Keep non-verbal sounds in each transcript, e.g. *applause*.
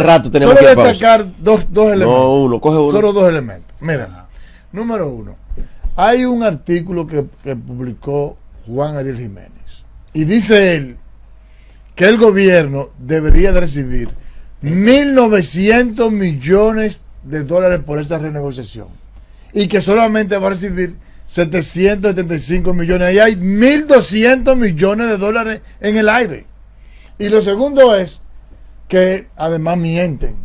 rato tenemos solo que destacar dos, dos elementos. No, uno, coge uno. Solo dos elementos. Mira, número uno. Hay un artículo que, que publicó Juan Ariel Jiménez. Y dice él que el gobierno debería de recibir 1.900 millones de dólares por esa renegociación. Y que solamente va a recibir 775 millones. Ahí hay 1.200 millones de dólares en el aire. Y lo segundo es que además mienten.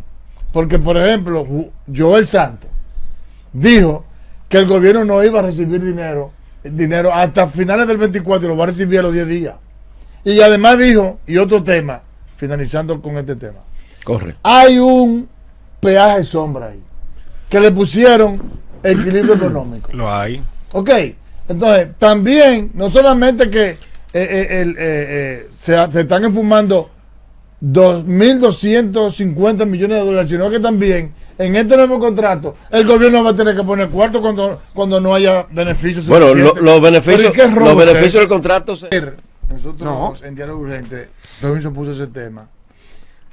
Porque, por ejemplo, Joel Santos dijo que el gobierno no iba a recibir dinero, dinero hasta finales del 24 y lo va a recibir a los 10 días. Y además dijo, y otro tema, finalizando con este tema, Corre. hay un peaje sombra ahí, que le pusieron equilibrio *clears throat* económico. Lo hay. Ok, entonces también, no solamente que eh, eh, el, eh, eh, se, se están enfumando 2.250 millones de dólares, sino que también en este nuevo contrato el gobierno va a tener que poner cuarto cuando, cuando no haya beneficios. Bueno, lo- los beneficios, Pero ¿y qué robo los beneficios del contrato se- Nosotros No. en Diálogo Urgente, Robinson puso ese tema.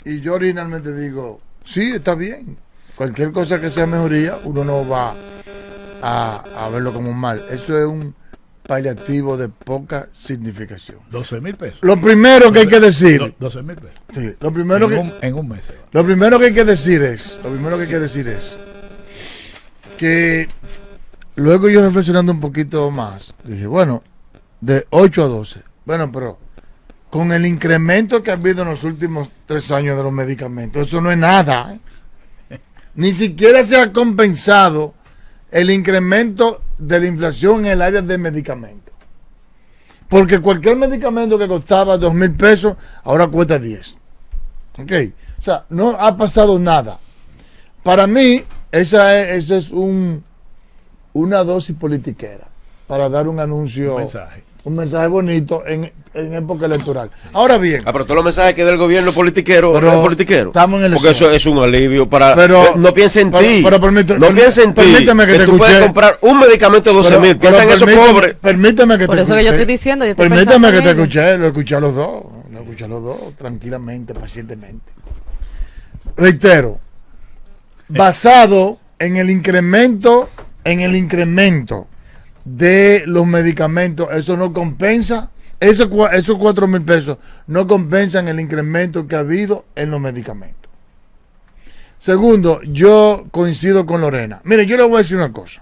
Y yo originalmente digo, sí, está bien. Cualquier cosa que sea mejoría, uno no va a, a verlo como un mal. Eso es un paliativo de poca significación. 12 mil pesos. Lo primero que hay que decir, Do- 12 mil pesos. sí, lo primero en, que, un, en un mes. lo primero que hay que decir es, lo primero que hay que decir es que luego yo reflexionando un poquito más, dije, bueno, de 8 a 12. Bueno, pero con el incremento que ha habido en los últimos tres años de los medicamentos, eso no es nada. ¿eh? *laughs* Ni siquiera se ha compensado el incremento de la inflación en el área de medicamentos. Porque cualquier medicamento que costaba dos mil pesos, ahora cuesta 10. ¿Ok? O sea, no ha pasado nada. Para mí, esa es, esa es un, una dosis politiquera para dar un anuncio, Un mensaje. Un mensaje bonito en, en época electoral. Ahora bien, Ah, pero todos los mensajes que da el gobierno politiquero, Pero es politiquero. estamos en Porque eso es un alivio para. Pero- eh, no piensa en pero- ti. pero permite- no piensa en ti. permíteme que te tú puedes escuché. comprar un medicamento de 12 pero- mil. Piensa en pero esos permíteme- pobres. Permíteme que Por te eso que yo escuché. estoy diciendo, yo estoy Permíteme que te escuché, lo escuché a los dos. Lo escuché a los dos, tranquilamente, pacientemente. Reitero, basado en el incremento, en el incremento de los medicamentos, eso no compensa, esos, esos 4 mil pesos no compensan el incremento que ha habido en los medicamentos. Segundo, yo coincido con Lorena. Mire, yo le voy a decir una cosa.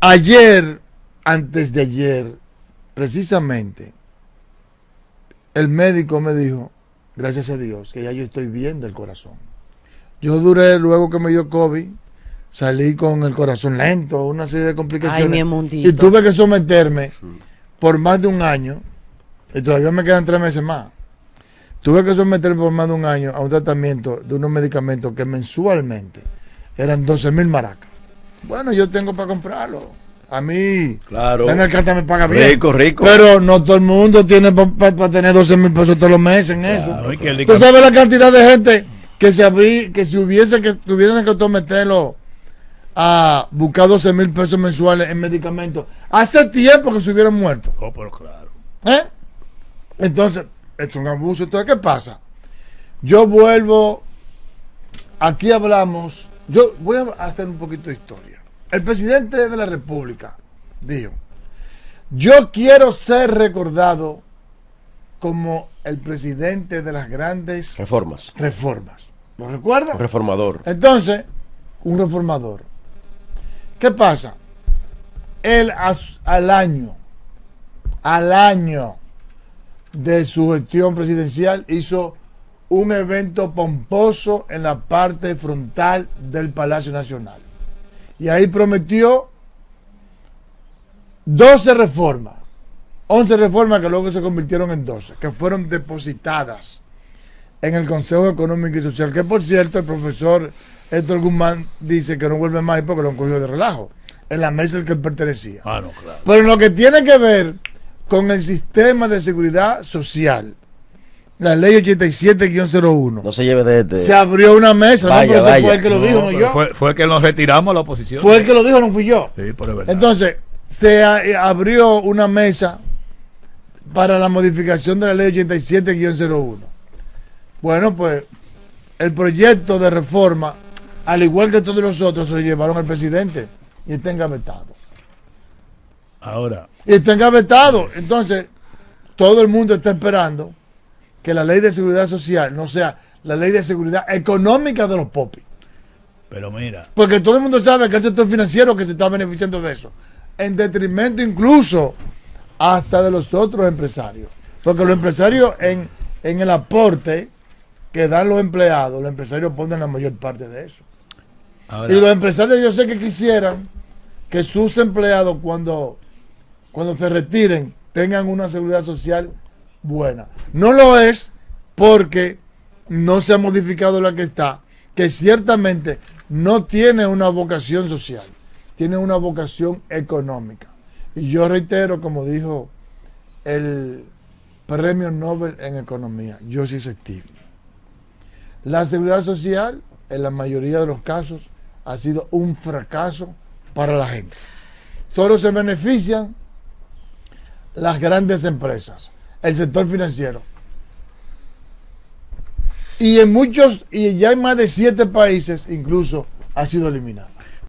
Ayer, antes de ayer, precisamente, el médico me dijo, gracias a Dios, que ya yo estoy bien del corazón. Yo duré, luego que me dio COVID, salí con el corazón lento, una serie de complicaciones. Ay, mi mundito. y tuve que someterme por más de un año, y todavía me quedan tres meses más. Tuve que someterme por más de un año a un tratamiento de unos medicamentos que mensualmente eran 12 mil maracas. Bueno, yo tengo para comprarlo. A mí, Claro. en el carta me paga bien. Rico, rico. Pero no todo el mundo tiene para tener 12 mil pesos todos los meses en eso. Claro, el ¿Tú sabes la cantidad de gente que se abrí, que si hubiese que tuvieran que someterlo a buscar 12 mil pesos mensuales en medicamentos, hace tiempo que se hubieran muerto? Oh, pero claro. ¿Eh? Entonces, esto es un abuso. Entonces, ¿qué pasa? Yo vuelvo, aquí hablamos, yo voy a hacer un poquito de historia. El presidente de la República dijo, yo quiero ser recordado como el presidente de las grandes Reformas. reformas. ¿Lo recuerda? Reformador. Entonces, un reformador. ¿Qué pasa? Él al año, al año de su gestión presidencial hizo un evento pomposo en la parte frontal del Palacio Nacional. Y ahí prometió 12 reformas, 11 reformas que luego se convirtieron en 12, que fueron depositadas en el Consejo Económico y Social, que por cierto el profesor Héctor Guzmán dice que no vuelve más porque lo han cogido de relajo, en la mesa al que él pertenecía. Ah, no, claro. Pero en lo que tiene que ver con el sistema de seguridad social, la ley 87-01, No se lleve de este. se abrió una mesa, Vaya, no, pero ese vaya. fue el que lo No, dijo, no yo. Fue, fue que nos retiramos a la oposición. Fue el que lo dijo, no fui yo. Sí, pero es verdad. Entonces, se a- eh, abrió una mesa para la modificación de la ley 87-01. Bueno, pues el proyecto de reforma, al igual que todos los otros, se lo llevaron al presidente y está engavetado. Ahora, Y está engavetado. Entonces, todo el mundo está esperando que la ley de seguridad social no sea la ley de seguridad económica de los popis. pero mira, Porque todo el mundo sabe que el sector financiero que se está beneficiando de eso. En detrimento incluso hasta de los otros empresarios. Porque los empresarios en, en el aporte que dan los empleados, los empresarios ponen la mayor parte de eso. ahora, Y los empresarios yo sé que quisieran que sus empleados cuando, cuando se retiren tengan una seguridad social buena. No lo es porque no se ha modificado la que está, que ciertamente no tiene una vocación social, tiene una vocación económica. Y yo reitero, como dijo el premio Nobel en economía, Joseph Stiglitz, la seguridad social en la mayoría de los casos ha sido un fracaso para la gente. Todos se benefician las grandes empresas, el sector financiero. Y en muchos, y ya en más de siete países incluso ha sido eliminado.